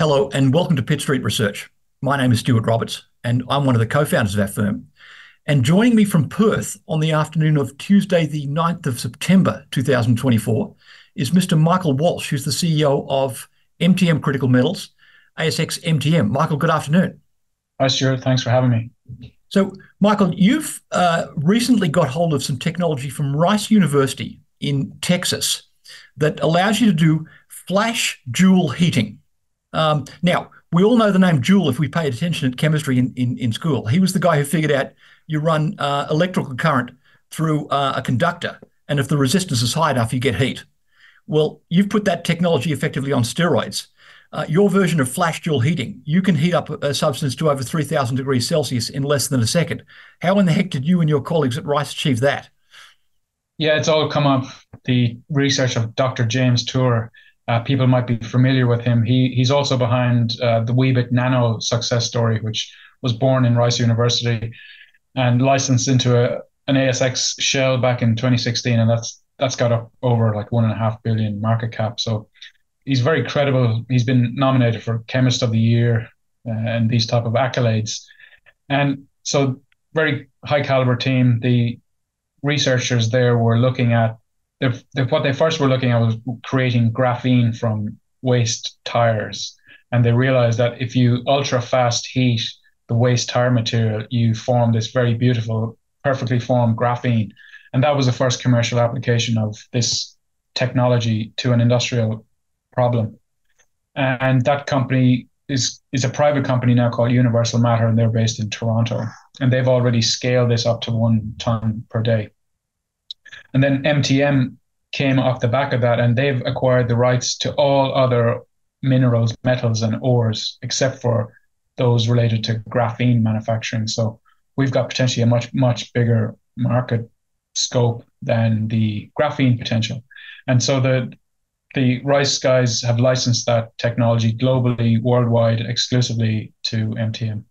Hello, and welcome to Pitt Street Research. My name is Stuart Roberts, and I'm one of the co founders of our firm. And joining me from Perth on the afternoon of Tuesday, the 9th of September 2024, is Mr. Michael Walshe, who's the CEO of MTM Critical Metals, ASX MTM. Michael, good afternoon. Hi, Stuart. Thanks for having me. So, Michael, you've uh, recently got hold of some technology from Rice University in Texas that allows you to do flash Joule heating. Um, now, we all know the name Joule if we paid attention at chemistry in, in, in school. He was the guy who figured out you run uh, electrical current through uh, a conductor, and if the resistance is high enough, you get heat. Well, you've put that technology effectively on steroids. Uh, your version of flash Joule heating, you can heat up a substance to over 3,000 degrees Celsius in less than a second. How in the heck did you and your colleagues at Rice achieve that? Yeah, it's all come up the research of Dr. James Tour uh, people might be familiar with him. He he's also behind uh, the Weebit Nano success story, which was born in Rice University and licensed into a, an ASX shell back in 2016, and that's that's got up over like one and a half billion market cap. So he's very credible. He's been nominated for Chemist of the Year uh, and these type of accolades, and so very high caliber team. The researchers there were looking at they've, they've, what they first were looking at was creating graphene from waste tires. And they realized that if you ultra fast heat the waste tire material, you form this very beautiful, perfectly formed graphene. And that was the first commercial application of this technology to an industrial problem. And that company is is a private company now called Universal Matter, and they're based in Toronto. And they've already scaled this up to one ton per day. And then MTM came off the back of that, and they've acquired the rights to all other minerals, metals, and ores, except for those related to graphene manufacturing. So we've got potentially a much, much bigger market scope than the graphene potential. And so the the Rice guys have licensed that technology globally, worldwide, exclusively to MTM.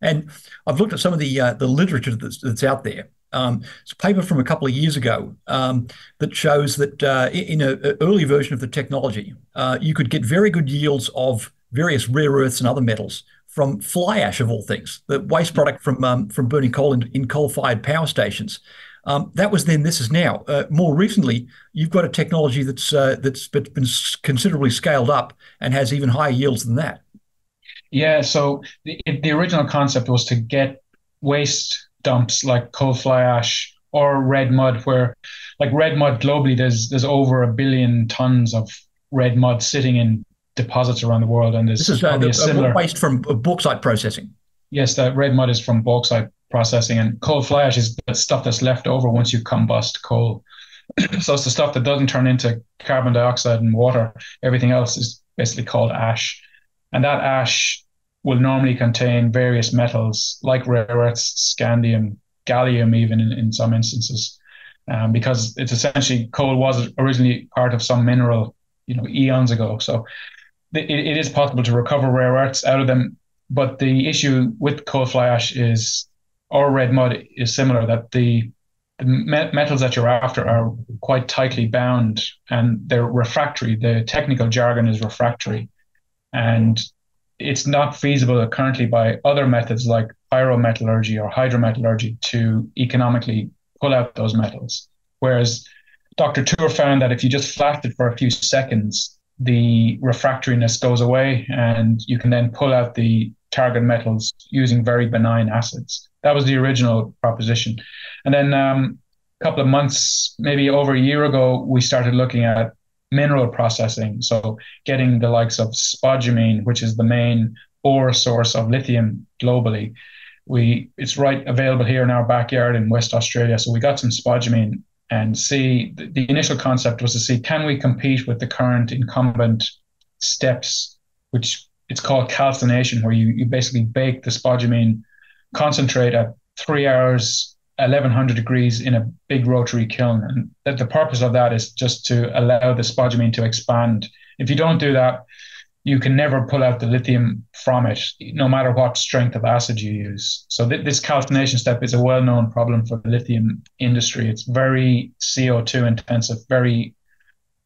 And I've looked at some of the uh, the literature that's, that's out there, um, it's a paper from a couple of years ago um, that shows that uh, in an early version of the technology, uh, you could get very good yields of various rare earths and other metals from fly ash of all things, the waste product from um, from burning coal in, in coal-fired power stations. Um, that was then. This is now. Uh, more recently, you've got a technology that's uh, that's been considerably scaled up and has even higher yields than that. Yeah. So the, the original concept was to get waste dumps like coal fly ash or red mud, where like red mud globally, there's there's over a billion tons of red mud sitting in deposits around the world, and there's this is uh, the, a similar waste from bauxite processing. Yes, that red mud is from bauxite processing, and coal fly ash is the stuff that's left over once you combust coal. so it's the stuff that doesn't turn into carbon dioxide and water. Everything else is basically called ash, and that ash will normally contain various metals like rare earths, scandium, gallium, even in, in some instances, um, because it's essentially coal was originally part of some mineral, you know, eons ago. So it, it is possible to recover rare earths out of them. But the issue with coal fly ash is, or red mud is similar, that the the metals that you're after are quite tightly bound and they're refractory. The technical jargon is refractory. And it's not feasible currently by other methods like pyrometallurgy or hydrometallurgy to economically pull out those metals. Whereas Dr. Tour found that if you just flashed it for a few seconds, the refractoriness goes away and you can then pull out the target metals using very benign acids. That was the original proposition. And then um, a couple of months, maybe over a year ago, we started looking at mineral processing. So getting the likes of spodumene, which is the main ore source of lithium globally. We it's right available here in our backyard in West Australia. So we got some spodumene and see the, the initial concept was to see can we compete with the current incumbent steps, which it's called calcination, where you, you basically bake the spodumene concentrate at three hours 1100 degrees in a big rotary kiln. And that the purpose of that is just to allow the spodumene to expand. If you don't do that, you can never pull out the lithium from it, no matter what strength of acid you use. So th- this calcination step is a well-known problem for the lithium industry. It's very CO2 intensive, very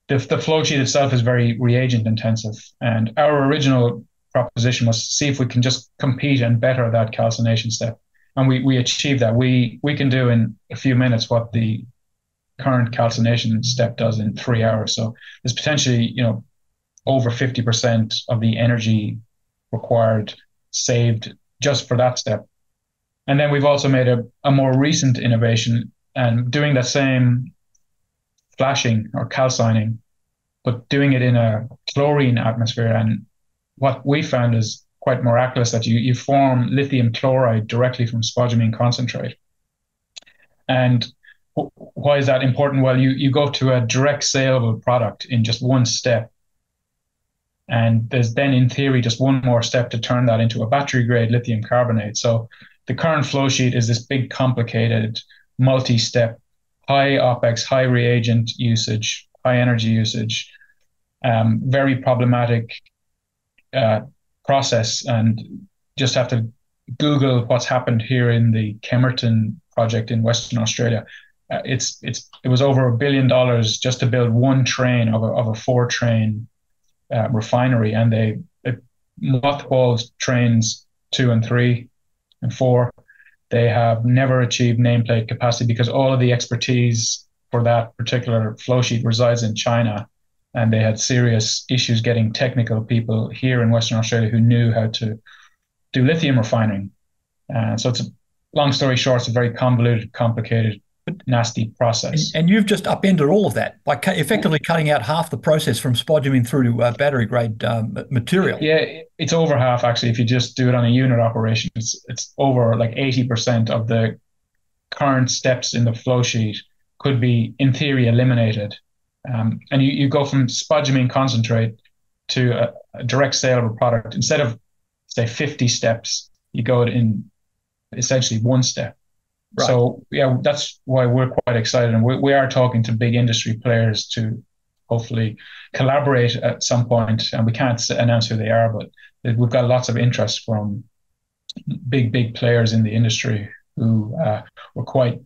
the, the flow sheet itself is very reagent intensive. And our original proposition was to see if we can just compete and better that calcination step. And we, we achieved that. We we can do in a few minutes what the current calcination step does in three hours. So there's potentially, you know, over 50% of the energy required saved just for that step. And then we've also made a, a more recent innovation and doing that same flashing or calcining, but doing it in a chlorine atmosphere. And what we found is quite miraculous that you, you form lithium chloride directly from spodumene concentrate. And why is that important? Well, you, you go to a direct saleable product in just one step. And there's then, in theory, just one more step to turn that into a battery grade lithium carbonate. So the current flow sheet is this big, complicated, multi step, high OPEX, high reagent usage, high energy usage, um, very problematic uh, process. And just have to Google what's happened here in the Kemerton project in Western Australia. Uh, it's it's it was over a billion dollars just to build one train of a, of a four train uh, refinery, and they, they mothballed trains two and three and four. They have never achieved nameplate capacity because all of the expertise for that particular flow sheet resides in China, and they had serious issues getting technical people here in Western Australia who knew how to do lithium refining. Uh, so it's a long story short, it's a very convoluted, complicated nasty process. And, and, you've just upended all of that by cu- effectively cutting out half the process from spodumene through to uh, battery grade um, material. Yeah, it's over half actually. If you just do it on a unit operation, it's it's over like eighty percent of the current steps in the flow sheet could be in theory eliminated. Um, and you, you go from spodumene concentrate to a, a direct a product instead of say 50 steps you go in essentially one step Right. So yeah, that's why we're quite excited, and we, we are talking to big industry players to hopefully collaborate at some point. And we can't announce who they are, but we've got lots of interest from big big players in the industry who uh, were quite,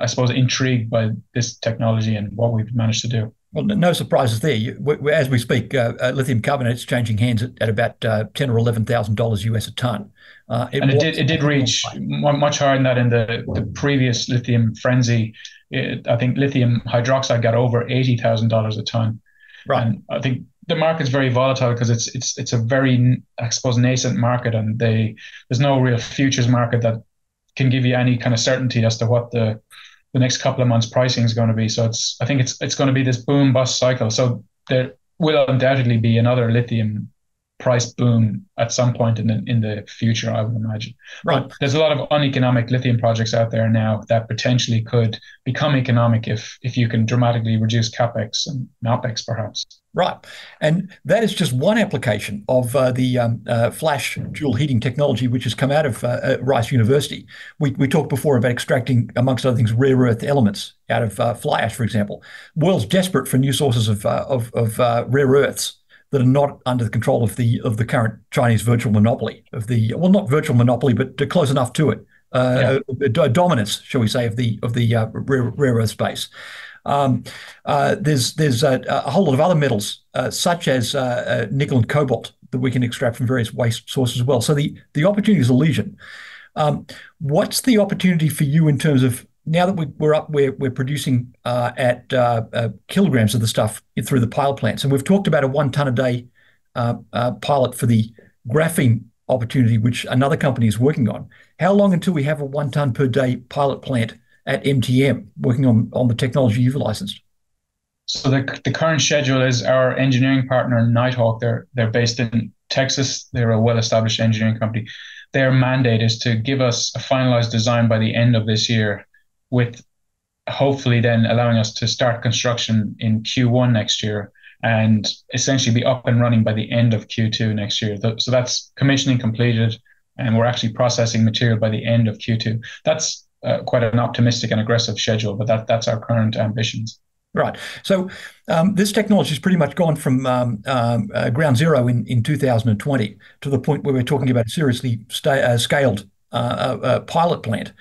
I suppose, intrigued by this technology and what we've managed to do. Well, no surprises there. You, we, as we speak, uh, uh, lithium carbonate is changing hands at, at about uh, ten or eleven thousand dollars US a ton. Uh, it and it did it did reach much higher than that in the, the previous lithium frenzy. It, I think lithium hydroxide got over eighty thousand dollars a ton. Right. And I think the market's very volatile because it's it's it's a very I suppose nascent market, and they there's no real futures market that can give you any kind of certainty as to what the the next couple of months pricing is going to be. So it's I think it's it's going to be this boom bust cycle. So there will undoubtedly be another lithium price boom at some point in the in the future, I would imagine. Right. But there's a lot of uneconomic lithium projects out there now that potentially could become economic if if you can dramatically reduce capex and opex, perhaps. Right, and that is just one application of uh, the um, uh, flash Joule heating technology, which has come out of uh, Rice University. We we talked before about extracting, amongst other things, rare earth elements out of uh, fly ash, for example. World's desperate for new sources of uh, of, of uh, rare earths that are not under the control of the of the current Chinese virtual monopoly of the well, not virtual monopoly, but close enough to it, uh, yeah. a, a, dominance, shall we say, of the of the uh, rare, rare, earth space. Um, uh, there's there's a, a, whole lot of other metals, uh, such as uh, uh, nickel and cobalt, that we can extract from various waste sources as well. So the the opportunities are legion. Um, what's the opportunity for you in terms of now that we, are up, we're, we're producing uh, at uh, uh, kilograms of the stuff through the pilot plants. And we've talked about a one ton a day uh, uh, pilot for the graphene opportunity, which another company is working on. How long until we have a one ton per day pilot plant at MTM working on, on the technology you've licensed? So the, the current schedule is our engineering partner, KnightHawk. They're they're based in Texas. They're a well-established engineering company. Their mandate is to give us a finalized design by the end of this year with hopefully then allowing us to start construction in Q1 next year and essentially be up and running by the end of Q2 next year. So that's commissioning completed, and we're actually processing material by the end of Q2. That's uh, quite an optimistic and aggressive schedule, but that that's our current ambitions. Right. So um, this technology has pretty much gone from um, um, uh, ground zero in, in 2020 to the point where we're talking about a seriously sta- uh, scaled uh, uh, uh pilot plant.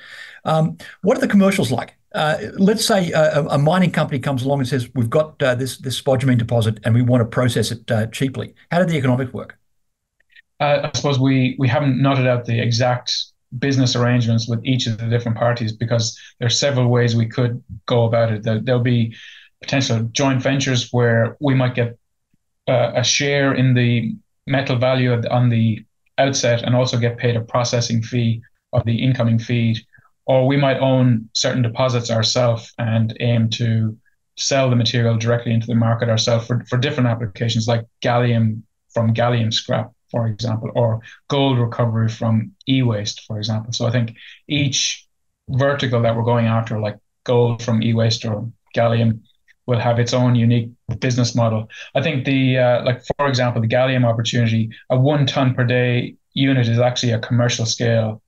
Um, what are the commercials like? Uh, let's say a, a, mining company comes along and says, "We've got uh, this this spodumene deposit and we want to process it uh, cheaply." How did the economics work? Uh, I suppose we we haven't knotted out the exact business arrangements with each of the different parties because there are several ways we could go about it. There, will be potential joint ventures where we might get uh, a share in the metal value on the outset and also get paid a processing fee of the incoming feed or we might own certain deposits ourselves and aim to sell the material directly into the market ourselves for, for different applications like gallium from gallium scrap, for example, or gold recovery from e-waste, for example. So I think each vertical that we're going after, like gold from e-waste or gallium, will have its own unique business model. I think the uh, like for example, the gallium opportunity, a one ton per day unit is actually a commercial scale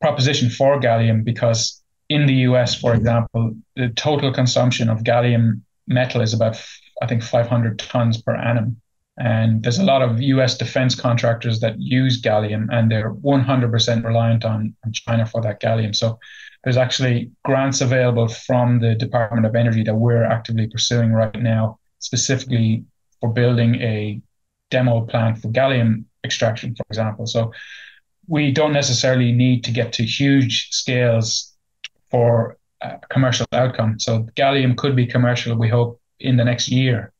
proposition for gallium because in the US, for example, the total consumption of gallium metal is about, I think, 500 tons per annum. And there's a lot of US defense contractors that use gallium and they're 100% reliant on, China for that gallium. So there's actually grants available from the Department of Energy that we're actively pursuing right now, specifically for building a demo plant for gallium extraction, for example. So we don't necessarily need to get to huge scales for a commercial outcome. So gallium could be commercial, we hope, in the next year,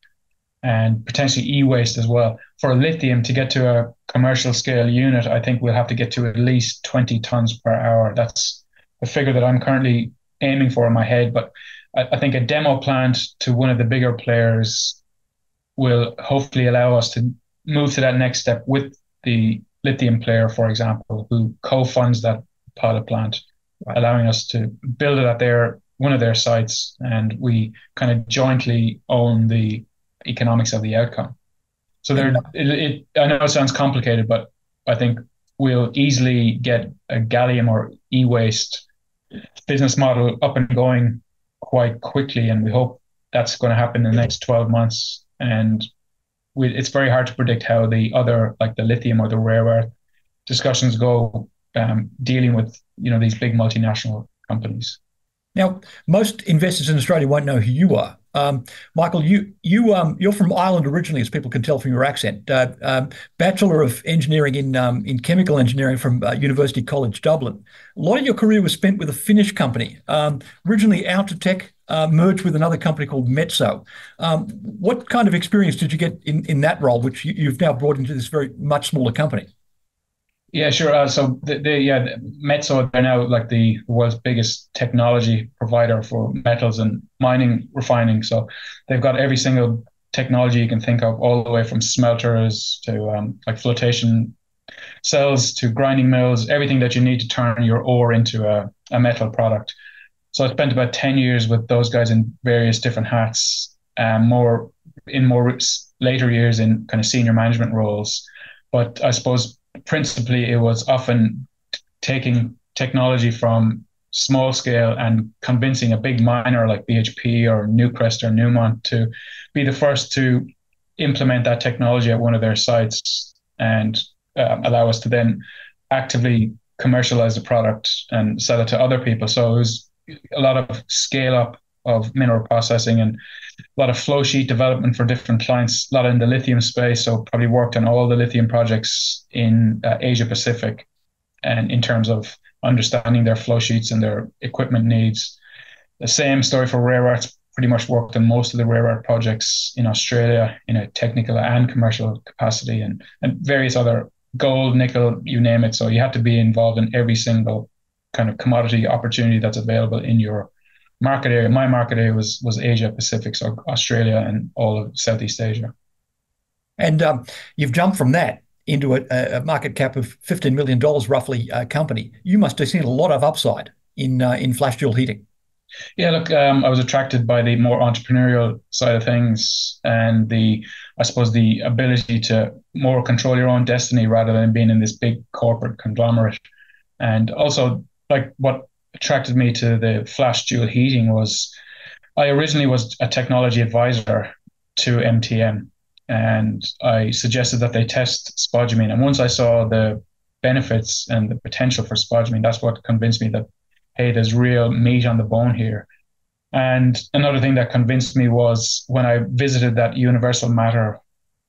and potentially e-waste as well. For a lithium to get to a commercial scale unit, I think we'll have to get to at least 20 tons per hour. That's the figure that I'm currently aiming for in my head. But I, I think a demo plant to one of the bigger players will hopefully allow us to move to that next step with the lithium player, for example, who co-funds that pilot plant, allowing us to build it at their one of their sites, and we kind of jointly own the economics of the outcome. So there, it, it, I know it sounds complicated, but I think we'll easily get a gallium or e-waste business model up and going quite quickly, and we hope that's going to happen in the next 12 months. And we, it's very hard to predict how the other, like the lithium or the rare earth discussions go, um, dealing with you know these big multinational companies. Now, most investors in Australia won't know who you are. Um, Michael, you you um, you're from Ireland originally, as people can tell from your accent. Uh, um, Bachelor of Engineering in um, in Chemical Engineering from uh, University College Dublin. A lot of your career was spent with a Finnish company, um, originally Outotec, uh, merged with another company called Metso. What kind of experience did you get in in that role, which you, have now brought into this very much smaller company? Yeah, sure. Uh, so the, the yeah Metso they're now like the world's biggest technology provider for metals and mining refining. So they've got every single technology you can think of, all the way from smelters to um, like flotation cells to grinding mills, everything that you need to turn your ore into a, a metal product. So I spent about ten years with those guys in various different hats, um, more in more later years in kind of senior management roles. But I suppose principally it was often taking technology from small scale and convincing a big miner like BHP or Newcrest or Newmont to be the first to implement that technology at one of their sites and um, allow us to then actively commercialize the product and sell it to other people. So it was a lot of scale up of mineral processing and a lot of flow sheet development for different clients, a lot in the lithium space. So probably worked on all the lithium projects in uh, Asia Pacific, and in terms of understanding their flow sheets and their equipment needs. The same story for rare earths. Pretty much worked on most of the rare earth projects in Australia in a technical and commercial capacity, and and various other gold, nickel, you name it. So you have to be involved in every single kind of commodity opportunity that's available in Europe market area, my market area was was Asia Pacific, so Australia and all of Southeast Asia. And um, you've jumped from that into a, a, market cap of fifteen million dollars, roughly, uh, company. You must have seen a lot of upside in uh, in flash Joule heating. Yeah, look, um, I was attracted by the more entrepreneurial side of things and the, I suppose, the ability to more control your own destiny rather than being in this big corporate conglomerate. And also, like what attracted me to the flash Joule heating was I originally was a technology advisor to MTM and I suggested that they test spodumene. And once I saw the benefits and the potential for spodumene, that's what convinced me that hey, there's real meat on the bone here. And another thing that convinced me was when I visited that Universal Matter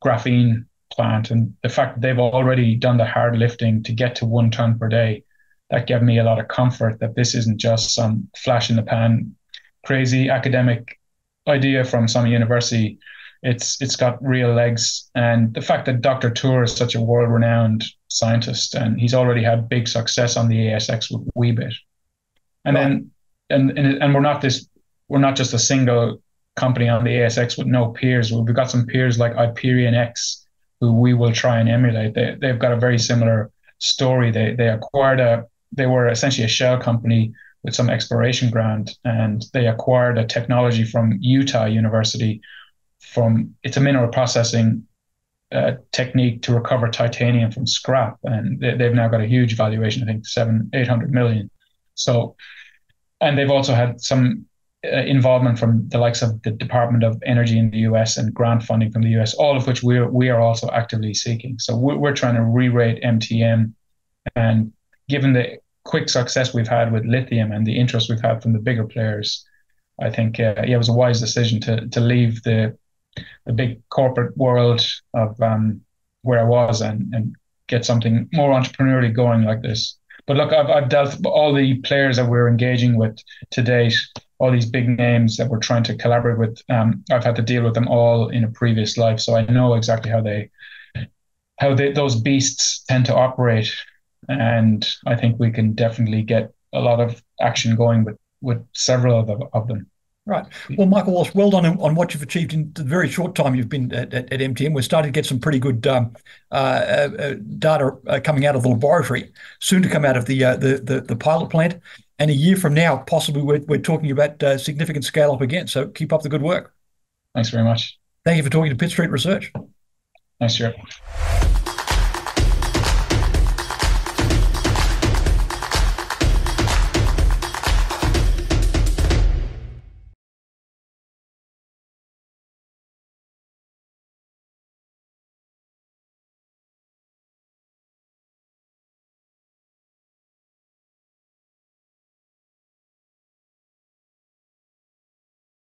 graphene plant and the fact that they've already done the hard lifting to get to one ton per day, that gave me a lot of comfort that this isn't just some flash in the pan, crazy academic idea from some university. It's it's got real legs, and the fact that Dr. Tour is such a world-renowned scientist and he's already had big success on the ASX with Weebit, and then and and, and we're not this we're not just a single company on the ASX with no peers. We've got some peers like IperionX, who we will try and emulate. They, they've got a very similar story. They they acquired a they were essentially a shell company with some exploration grant, and they acquired a technology from Utah University. From it's a mineral processing uh, technique to recover titanium from scrap, and they, they've now got a huge valuation. I think seven eight hundred million. So, and they've also had some uh, involvement from the likes of the Department of Energy in the US and grant funding from the US, all of which we're, we are also actively seeking. So we're, we're trying to re rate MTM. And given the quick success we've had with lithium and the interest we've had from the bigger players, I think uh, yeah, it was a wise decision to, to leave the, the big corporate world of um, where I was and, and get something more entrepreneurially going like this. But look, I've, I've dealt all the players that we're engaging with to date all these big names that we're trying to collaborate with. Um, I've had to deal with them all in a previous life, so I know exactly how they how they, those beasts tend to operate, and I think we can definitely get a lot of action going with with several of, the, of them. Right. Well, Michael Walshe, well done on what you've achieved in the very short time you've been at, at, at MTM. We're starting to get some pretty good um, uh, uh, data uh, coming out of the laboratory, soon to come out of the, uh, the, the, the pilot plant. And a year from now, possibly we're, we're talking about uh, significant scale up again. So keep up the good work. Thanks very much. Thank you for talking to Pitt Street Research. Thanks, Stuart.